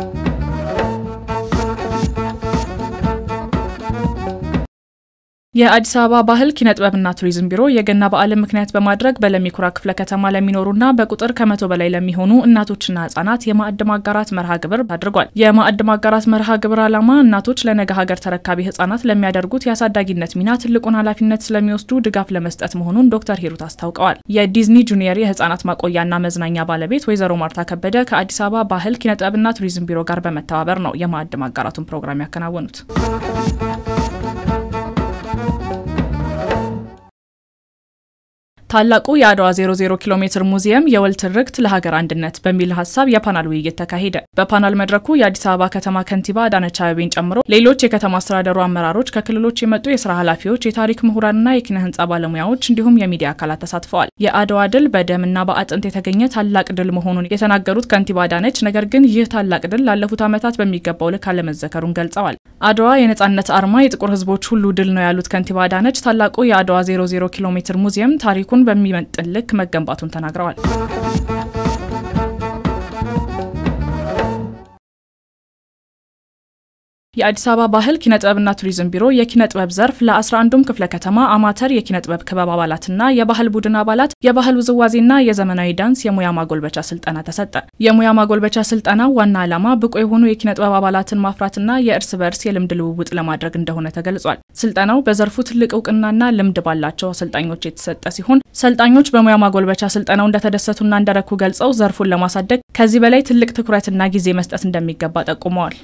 thank you የአዲስ አበባ ባህል ኪነ ጥበብና ቱሪዝም ቢሮ የገና በዓልን ምክንያት በማድረግ በለሚኩራ ክፍለ ከተማ ለሚኖሩና በቁጥር ከመቶ በላይ ለሚሆኑ እናቶችና ህጻናት የማዕድ ማጋራት መርሃ ግብር አድርጓል። የማዕድ ማጋራት መርሃ ግብር ዓላማ እናቶች ለነገ ሀገር ተረካቢ ህጻናት ለሚያደርጉት የአሳዳጊነት ሚና ትልቁን ኃላፊነት ስለሚወስዱ ድጋፍ ለመስጠት መሆኑን ዶክተር ሂሩት አስታውቀዋል። የዲዝኒ ጁኒየር የህጻናት ማቆያና መዝናኛ ባለቤት ወይዘሮ ማርታ ከበደ ከአዲስ አበባ ባህል ኪነ ጥበብና ቱሪዝም ቢሮ ጋር በመተባበር ነው የማዕድ ማጋራቱን ፕሮግራም ያከናወኑት። ታላቁ የአድዋ 00 ኪሎ ሜትር ሙዚየም የወል ትርክት ለሀገር አንድነት በሚል ሀሳብ የፓናል ውይይት ተካሄደ። በፓናል መድረኩ የአዲስ አበባ ከተማ ከንቲባ አዳነች አቤቤን ጨምሮ ሌሎች የከተማ አስተዳደሩ አመራሮች፣ ከክልሎች የመጡ የስራ ኃላፊዎች፣ የታሪክ ምሁራንና የኪነ ህንጻ ባለሙያዎች እንዲሁም የሚዲያ አካላት ተሳትፈዋል። የአድዋ ድል በደምና በአጥንት የተገኘ ታላቅ ድል መሆኑን የተናገሩት ከንቲባ አዳነች ነገር ግን ይህ ታላቅ ድል ላለፉት ዓመታት በሚገባው ልክ አለመዘከሩን ገልጸዋል። አድዋ የነጻነት አርማ፣ የጥቁር ህዝቦች ሁሉ ድል ነው ያሉት ከንቲባ አዳነች ታላቁ የአድዋ 00 ኪሎ ሜትር ሙዚየም ታሪኩን በሚመጥን ልክ መገንባቱን ተናግረዋል። የአዲስ አበባ ባህል ኪነ ጥበብና ቱሪዝም ቢሮ የኪነ ጥበብ ዘርፍ ለ11ዱም ክፍለ ከተማ አማተር የኪነ ጥበብ ክበብ አባላትና የባህል ቡድን አባላት የባህል ውዝዋዜና የዘመናዊ ዳንስ የሙያ ማጎልበቻ ስልጠና ተሰጠ። የሙያ ማጎልበቻ ስልጠናው ዋና ዓላማ ብቁ የሆኑ የኪነ ጥበብ አባላትን ማፍራትና የእርስ በርስ የልምድ ልውውጥ ለማድረግ እንደሆነ ተገልጿል። ስልጠናው በዘርፉ ትልቅ እውቅናና ልምድ ባላቸው አሰልጣኞች የተሰጠ ሲሆን ሰልጣኞች በሙያ ማጎልበቻ ስልጠናው እንደተደሰቱና እንደረኩ ገልጸው ዘርፉን ለማሳደግ ከዚህ በላይ ትልቅ ትኩረትና ጊዜ መስጠት እንደሚገባ ጠቁመዋል።